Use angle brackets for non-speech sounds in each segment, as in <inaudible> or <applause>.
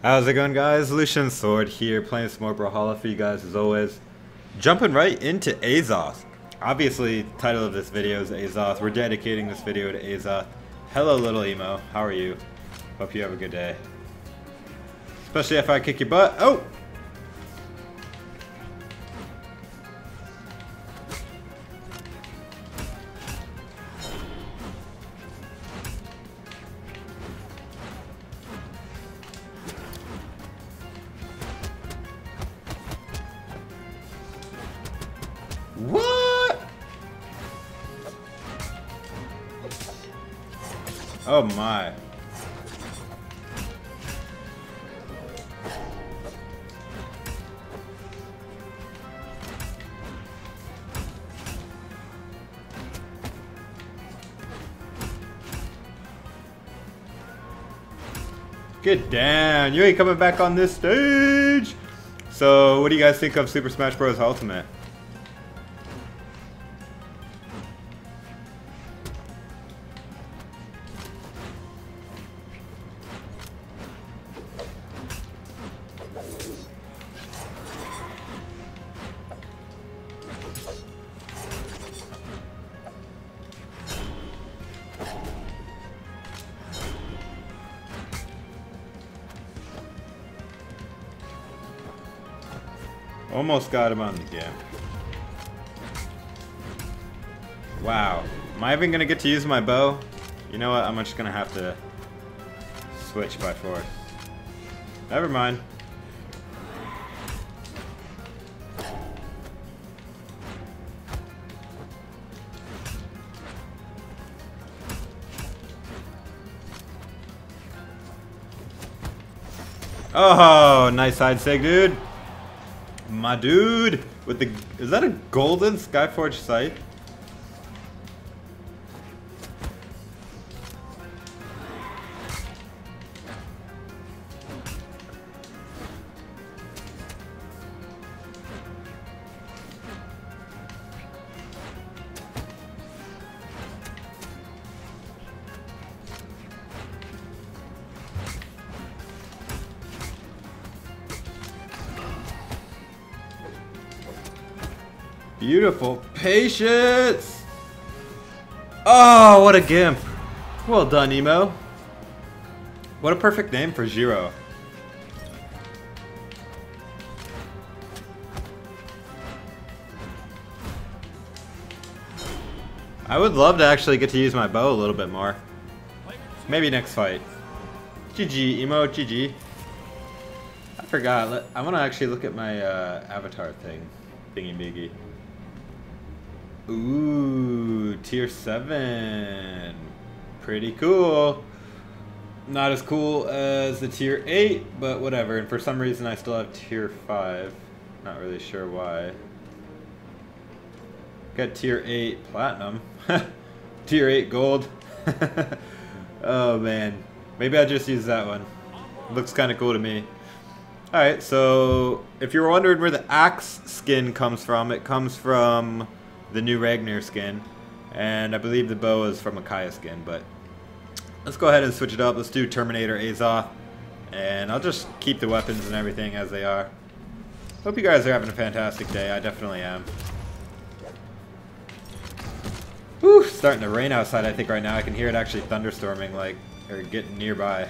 How's it going guys? Lucian Sword here, playing some more Brawlhalla for you guys as always. Jumping right into Azoth. Obviously, title of this video is Azoth. We're dedicating this video to Azoth. Hello little emo, how are you? Hope you have a good day. Especially if I kick your butt. Oh! Oh my. Get down. You ain't coming back on this stage. So, what do you guys think of Super Smash Bros. Ultimate? Almost got him on the game. Wow. Am I even going to get to use my bow? You know what? I'm just going to have to switch by force. Never mind. Oh, nice side sig, dude. My dude, with the is that a golden Skyforge sight? Beautiful patience! Oh, what a gimp! Well done, Emo. What a perfect name for Zero. I would love to actually get to use my bow a little bit more. Maybe next fight. GG, Emo, GG. I forgot, I want to actually look at my uh, avatar thing. Thingy biggy. Ooh, tier 7. Pretty cool. Not as cool as the tier 8, but whatever. And for some reason I still have tier 5. Not really sure why. Got tier 8 platinum. <laughs> tier 8 gold. <laughs> oh man. Maybe I'll just use that one. Looks kind of cool to me. Alright, so if you're wondering where the axe skin comes from, it comes from the new Ragnir skin. And I believe the bow is from a Kaya skin, but let's go ahead and switch it up. Let's do Terminator Azoth. And I'll just keep the weapons and everything as they are. Hope you guys are having a fantastic day. I definitely am. Whew, starting to rain outside I think right now. I can hear it actually thunderstorming like, or getting nearby.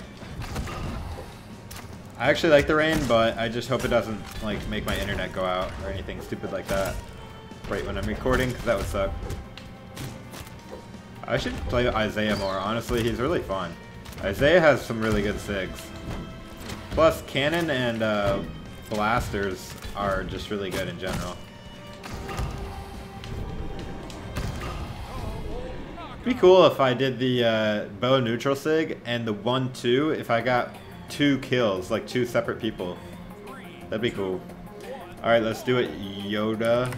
I actually like the rain, but I just hope it doesn't like make my internet go out or anything stupid like that right when I'm recording, because that would suck. I should play Isaiah more, honestly, he's really fun. Isaiah has some really good SIGs. Plus, cannon and uh, blasters are just really good in general. Be cool if I did the uh, bow neutral sig and the 1-2 if I got two kills, like two separate people. That'd be cool. Alright, let's do it, Yoda.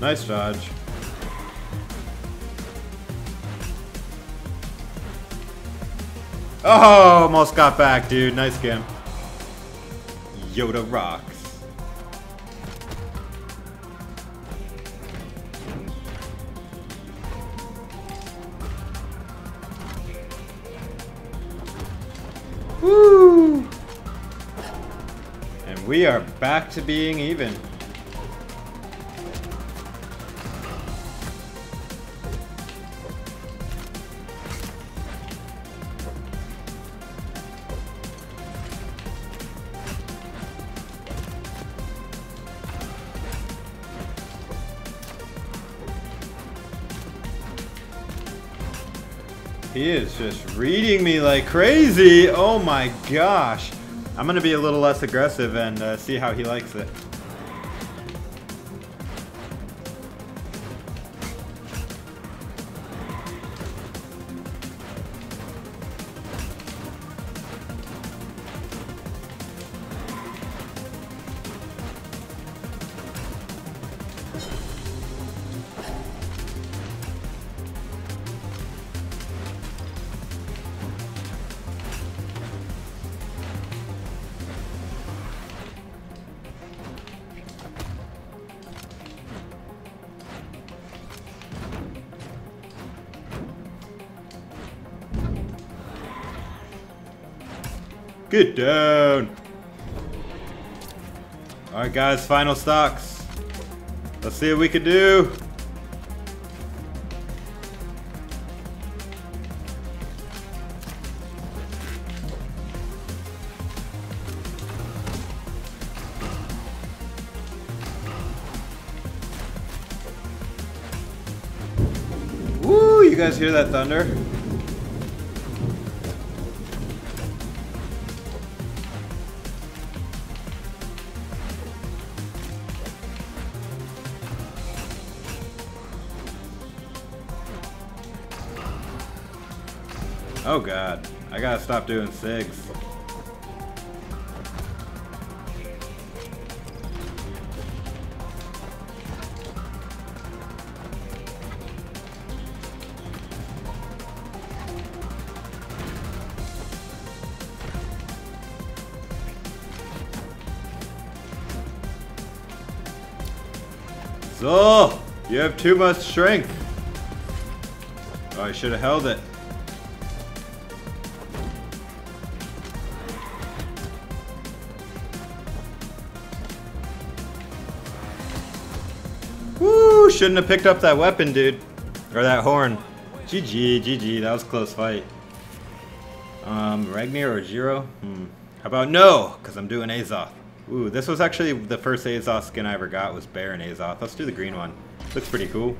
Nice dodge. Oh, almost got back, dude. Nice game. Yoda rocks. Woo! And we are back to being even. He is just reading me like crazy. Oh my gosh. I'm going to be a little less aggressive and uh, see how he likes it. Get down. Alright guys, final stocks. Let's see what we can do. Woo, you guys hear that thunder? Oh god, I gotta stop doing SIGs. Zol, you have too much strength. Oh, I should have held it. Shouldn't have picked up that weapon, dude. Or that horn. GG, GG. That was close fight. Um, Ragnir or Jiro? Hmm. How about no? Because I'm doing Azoth. Ooh, this was actually the first Azoth skin I ever got was Baron Azoth. Let's do the green one. Looks pretty cool.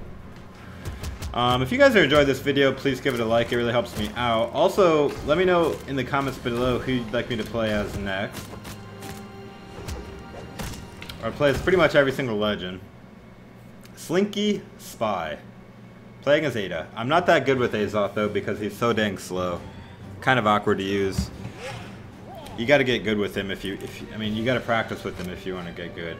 Um, if you guys are enjoyed this video, please give it a like. It really helps me out. Also, let me know in the comments below who you'd like me to play as next. I play as pretty much every single legend. Slinky Spy. Playing as Ada. I'm not that good with Azoth though because he's so dang slow. Kind of awkward to use. You got to get good with him if you, if you, I mean, you got to practice with him if you want to get good.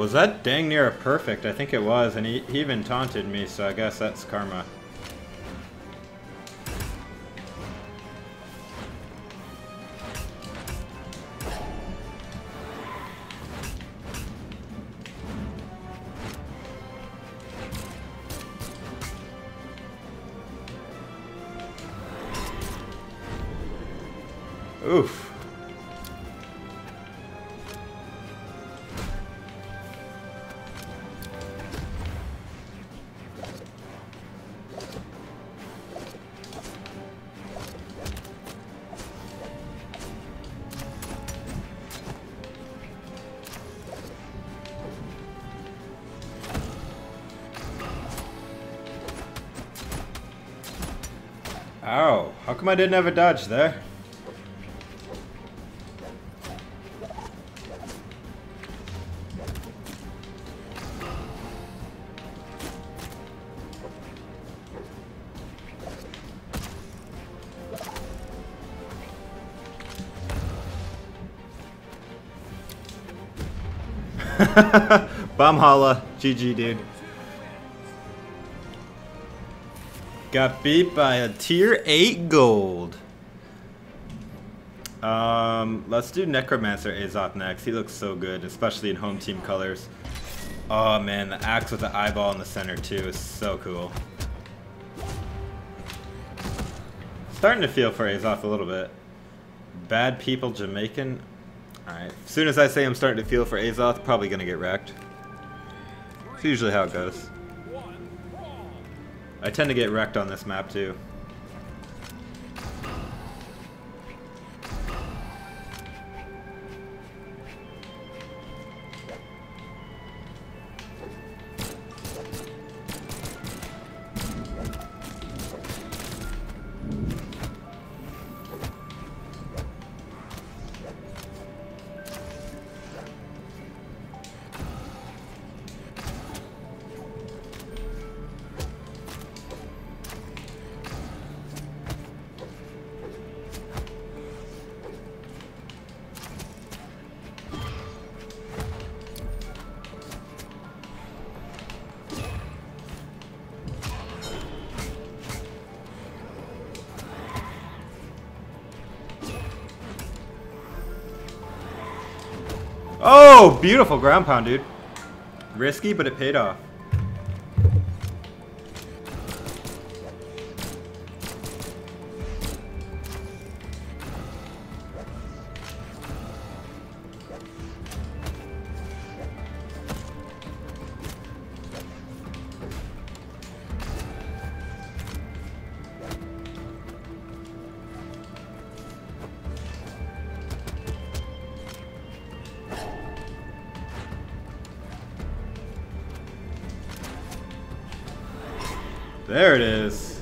Was that dang near a perfect? I think it was, and he, he even taunted me, so I guess that's karma. Oof. Ow. How come I didn't have a dodge there? <laughs> Bum holla. GG, dude. Got beat by a tier 8 gold. Um, let's do Necromancer Azoth next. He looks so good, especially in home team colors. Oh man, the axe with the eyeball in the center too is so cool. Starting to feel for Azoth a little bit. Bad people Jamaican. Alright, as soon as I say I'm starting to feel for Azoth, probably gonna get wrecked. It's usually how it goes. I tend to get wrecked on this map too. Oh, beautiful ground pound, dude. Risky, but it paid off. There it is.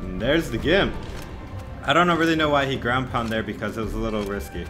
And there's the Gimp. I don't really know why he ground pound there because it was a little risky.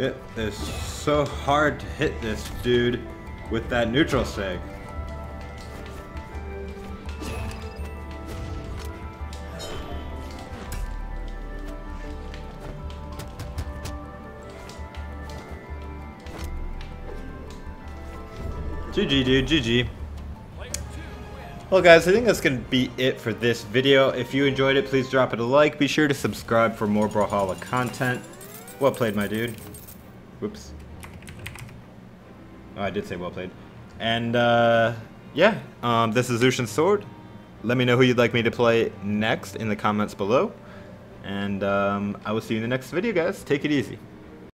It is so hard to hit this dude with that neutral sig. GG dude, GG. Well guys, I think that's going to be it for this video. If you enjoyed it, please drop it a like. Be sure to subscribe for more Brawlhalla content. Well played, my dude. Whoops. Oh, I did say well played. And, uh, yeah, um, this is Lucian Sword. Let me know who you'd like me to play next in the comments below. And um, I will see you in the next video, guys. Take it easy.